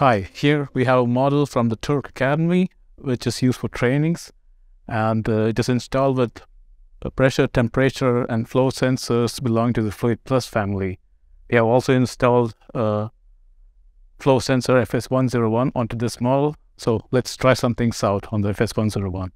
Hi, here we have a model from the Turck Academy, which is used for trainings, and uh, it is installed with pressure, temperature, and flow sensors belonging to the Fluid Plus family. We have also installed a flow sensor FS101 onto this model, so let's try some things out on the FS101.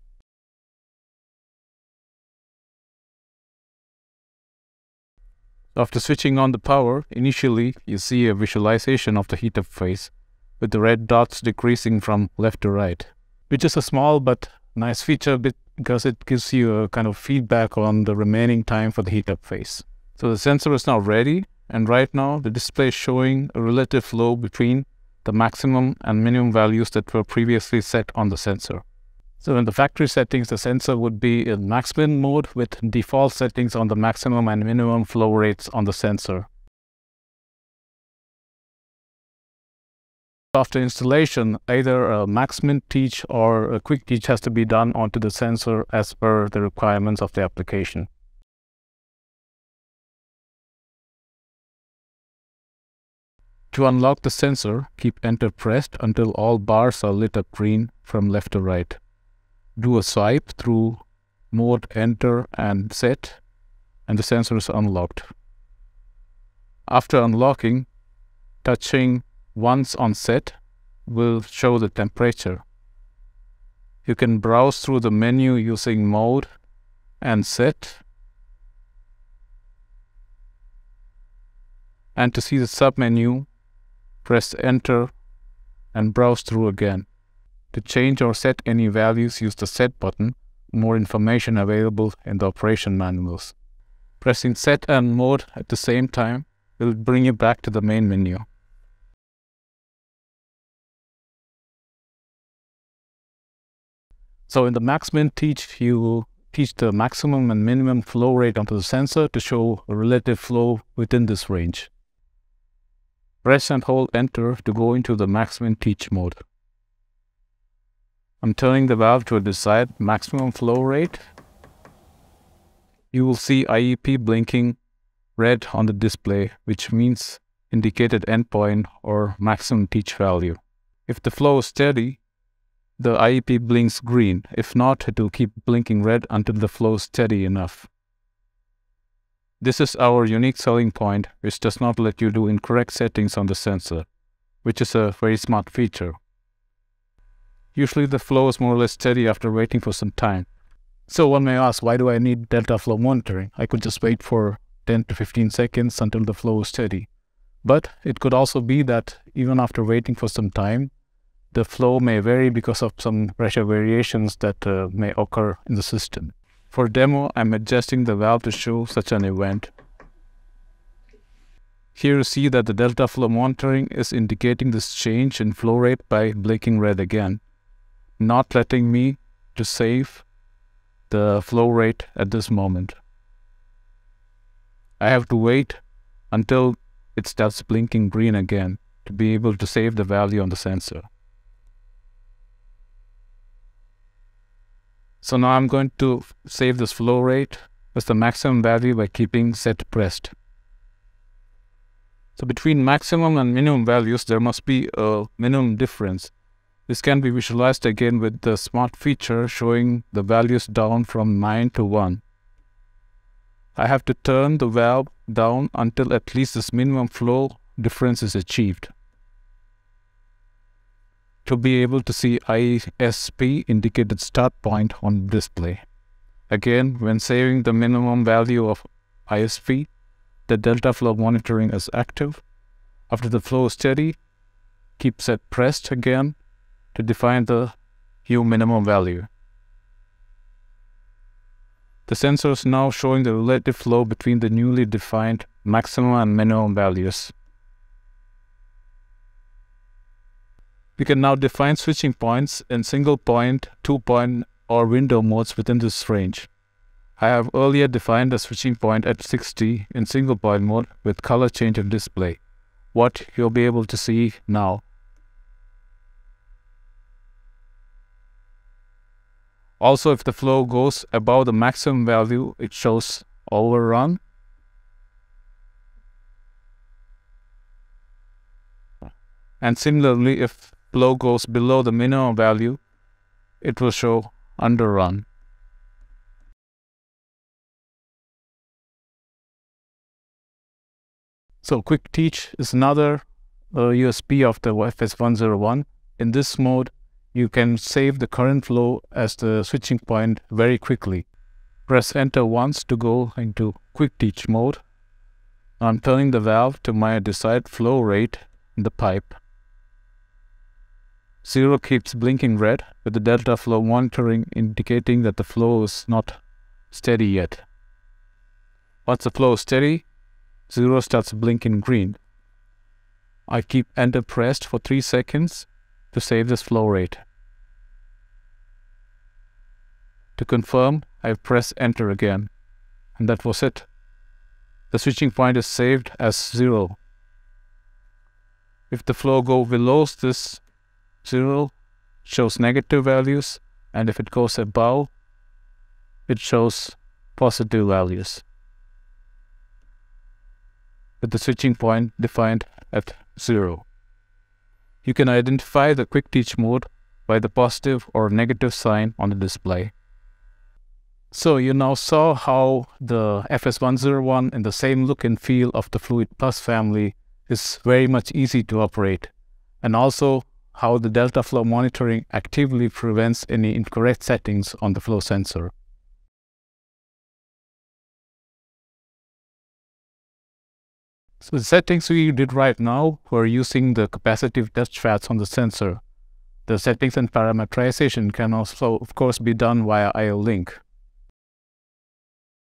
After switching on the power, initially you see a visualization of the heat up phase with the red dots decreasing from left to right, which is a small but nice feature because it gives you a kind of feedback on the remaining time for the heat up phase. So the sensor is now ready and right now the display is showing a relative flow between the maximum and minimum values that were previously set on the sensor. So in the factory settings, the sensor would be in max-min mode with default settings on the maximum and minimum flow rates on the sensor. After installation, either a max-min teach or a quick teach has to be done onto the sensor as per the requirements of the application. To unlock the sensor, keep enter pressed until all bars are lit up green from left to right. Do a swipe through mode, enter and set and the sensor is unlocked. After unlocking, touching once on set will show the temperature. You can browse through the menu using mode and set. And to see the submenu, press enter and browse through again. To change or set any values, use the set button. More information available in the operation manuals. Pressing set and mode at the same time will bring you back to the main menu. So in the max-min teach, you teach the maximum and minimum flow rate onto the sensor to show a relative flow within this range. Press and hold enter to go into the max-min teach mode. I'm turning the valve to a desired maximum flow rate. You will see IEP blinking red on the display, which means indicated endpoint or maximum teach value. If the flow is steady, the IEP blinks green. If not, it will keep blinking red until the flow is steady enough. This is our unique selling point, which does not let you do incorrect settings on the sensor, which is a very smart feature. Usually the flow is more or less steady after waiting for some time. So one may ask, why do I need delta flow monitoring? I could just wait for 10 to 15 seconds until the flow is steady. But it could also be that even after waiting for some time, the flow may vary because of some pressure variations that uh, may occur in the system. For demo, I'm adjusting the valve to show such an event. Here you see that the delta flow monitoring is indicating this change in flow rate by blinking red again, not letting me to save the flow rate at this moment. I have to wait until it starts blinking green again to be able to save the value on the sensor. So now I'm going to save this flow rate as the maximum value by keeping set pressed. So between maximum and minimum values, there must be a minimum difference. This can be visualized again with the smart feature showing the values down from 9 to 1. I have to turn the valve down until at least this minimum flow difference is achieved to be able to see ISP indicated start point on display. Again, when saving the minimum value of ISP, the delta flow monitoring is active. After the flow is steady, keep set pressed again to define the U minimum value. The sensor is now showing the relative flow between the newly defined maximum and minimum values. We can now define switching points in single point, two point, or window modes within this range. I have earlier defined a switching point at 60 in single point mode with color change of display, what you'll be able to see now. Also, if the flow goes above the maximum value, it shows overrun And similarly, if flow goes below the minimum value, it will show underrun. So quick teach is another uh, USP of the FS101. In this mode, you can save the current flow as the switching point very quickly. Press enter once to go into quick teach mode. I'm turning the valve to my desired flow rate in the pipe. Zero keeps blinking red with the delta flow monitoring indicating that the flow is not steady yet. Once the flow is steady, zero starts blinking green. I keep enter pressed for 3 seconds to save this flow rate. To confirm, I press enter again. And that was it. The switching point is saved as 0. If the flow go below this 0, shows negative values, and if it goes above, it shows positive values. With the switching point defined at 0. You can identify the quick teach mode by the positive or negative sign on the display. So you now saw how the FS101 in the same look and feel of the Fluid Plus family is very much easy to operate and also how the delta flow monitoring actively prevents any incorrect settings on the flow sensor. So the settings we did right now were using the capacitive touchpads on the sensor. The settings and parameterization can also, of course, be done via IO-Link.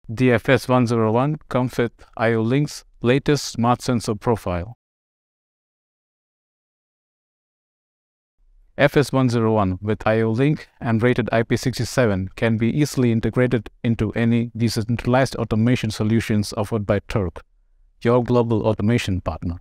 The FS101 comes with IO-Link's latest smart sensor profile. FS101 with IO-Link and rated IP67 can be easily integrated into any decentralized automation solutions offered by Turck, your global automation partner.